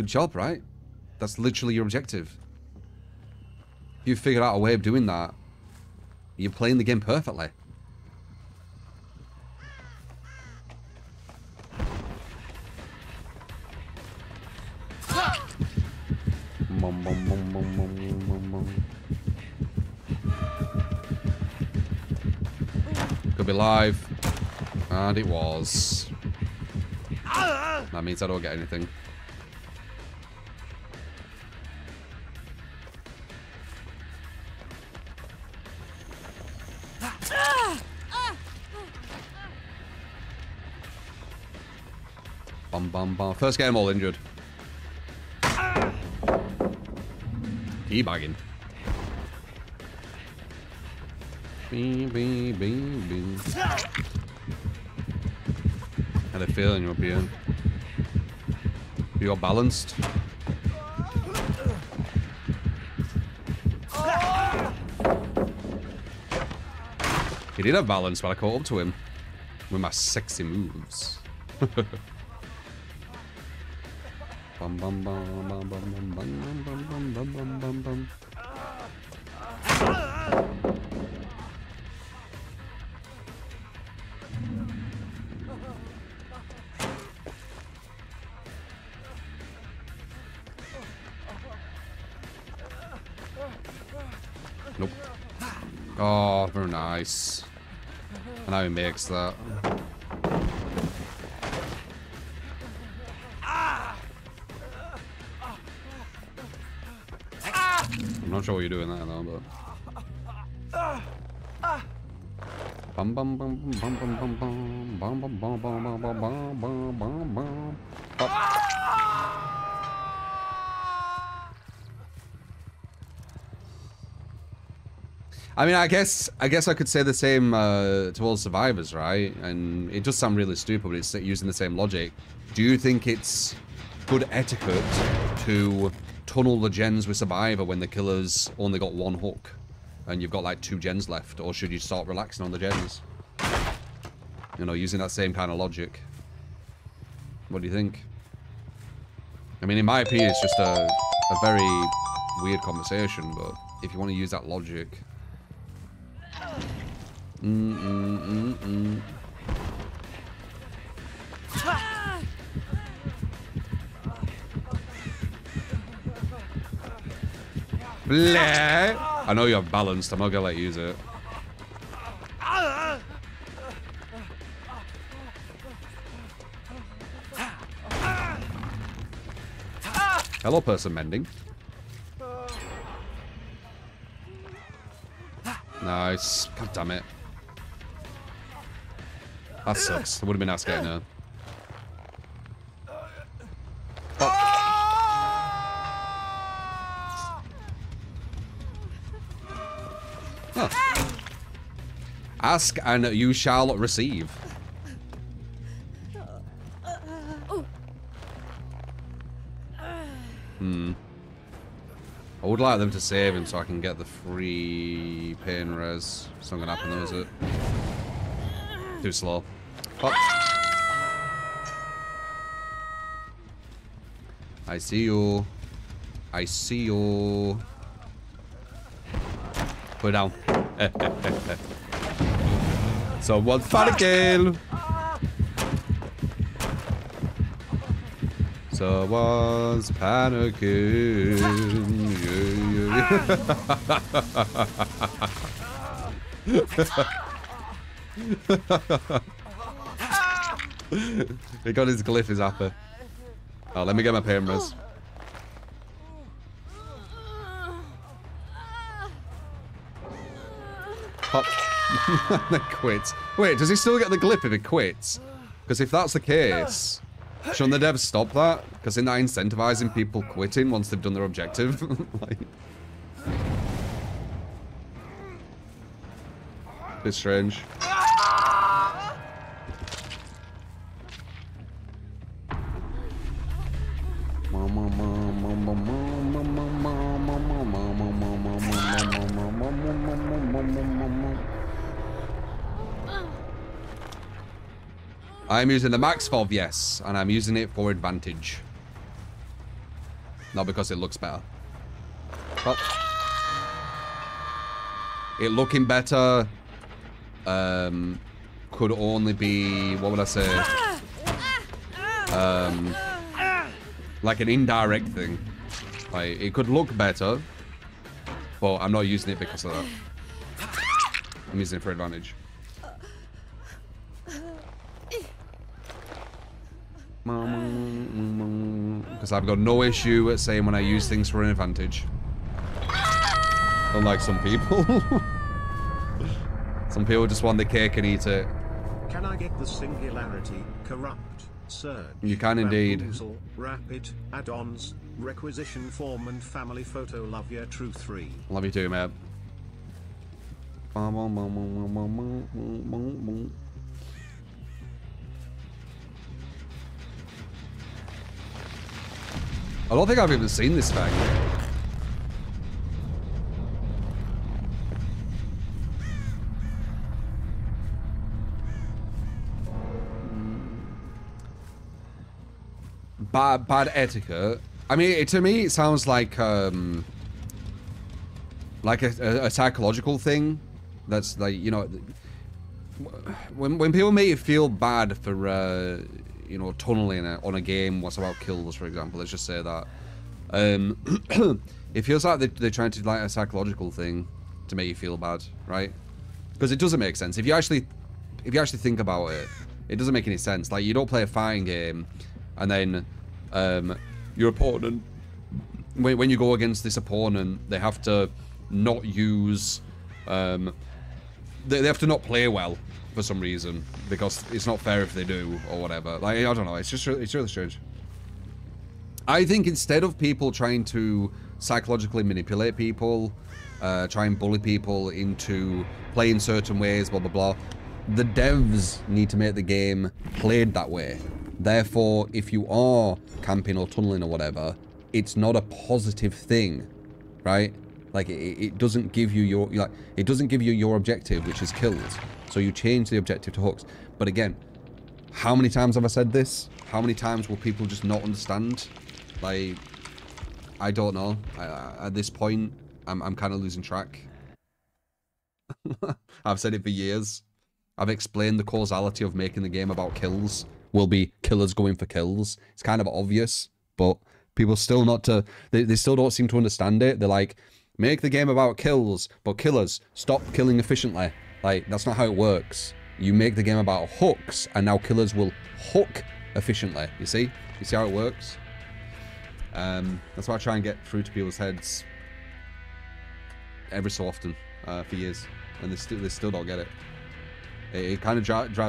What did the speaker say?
Good job, right? That's literally your objective. If you figured out a way of doing that, you're playing the game perfectly. Could be live. And it was. That means I don't get anything. Bum bum bum. First game all injured. Teabagging. Bing, bing, bing, bing. How they feeling you up here? You're balanced. He did have balance, but I caught up to him with my sexy moves. bum bum bum bum bum bum bum bum bum bum bum bum. Nope. Oh, very nice. And how he makes that. I'm not sure what you're doing there though, but. Bum bum bum bum bum bum bum bum bum bum bum bum bum bum bum bum bum. I mean, I guess I guess I could say the same uh, to all survivors, right? And it does sound really stupid, but it's using the same logic. Do you think it's good etiquette to tunnel the gens with survivor when the killer's only got one hook and you've got like two gens left, or should you start relaxing on the gens? You know, using that same kind of logic. What do you think? I mean, in my opinion, it's just a, a very weird conversation, but if you want to use that logic, Mm, mm, mm, Blah. I know you're balanced. I'm not gonna let you use it. Hello, person mending. Nice. God damn it. That sucks. It would have been nice getting her. Huh. Ask and you shall receive. Hmm. I would like them to save him so I can get the free pain res. It's not gonna happen though, is it? Too slow. I see you. I see you. Put it down. Someone's panicking. Someone's panicking. Yeah, yeah. he got his glyph, his apper. Oh, let me get my pain Pop. then quits. Wait, does he still get the glyph if he quits? Because if that's the case, shouldn't the devs stop that? Because they're not incentivizing people quitting once they've done their objective. like, bit strange. I'm using the max Fov, yes, and I'm using it for advantage. not because it looks better. But it looking better um, could only be what would I say? Um, like an indirect thing. Like it could look better, but I'm not using it because of that. I'm using it for advantage. I've got no issue at saying when I use things for an advantage. Unlike some people. some people just want the cake and eat it. Can I get the singularity, corrupt, surge? You can indeed. Rapid, add-ons, requisition form and family photo love your true 3. Love you too, mate. I don't think I've even seen this thing. Bad, bad etiquette. I mean, it, to me, it sounds like um, like a, a, a psychological thing. That's like you know, when when people make you feel bad for uh, you know tunneling on a game, what's about kills, for example. Let's just say that. Um, it feels like they're, they're trying to do like a psychological thing to make you feel bad, right? Because it doesn't make sense if you actually if you actually think about it. It doesn't make any sense. Like you don't play a fighting game, and then um, your opponent, when, when you go against this opponent, they have to not use, um, they, they have to not play well for some reason because it's not fair if they do or whatever. Like I don't know. It's just it's really strange. I think instead of people trying to psychologically manipulate people, uh, try and bully people into playing certain ways, blah blah blah, the devs need to make the game played that way. Therefore, if you are camping or tunneling or whatever, it's not a positive thing, right? Like it, it doesn't give you your like it doesn't give you your objective, which is kills. So you change the objective to hooks. But again, how many times have I said this? How many times will people just not understand? Like, I don't know. I, at this point, I'm I'm kind of losing track. I've said it for years. I've explained the causality of making the game about kills will be killers going for kills. It's kind of obvious, but people still not to they, they still don't seem to understand it. They're like, make the game about kills, but killers, stop killing efficiently. Like, that's not how it works. You make the game about hooks, and now killers will hook efficiently. You see? You see how it works? Um, that's why I try and get through to people's heads every so often uh, for years, and they still they still don't get it. It, it kind of dri drives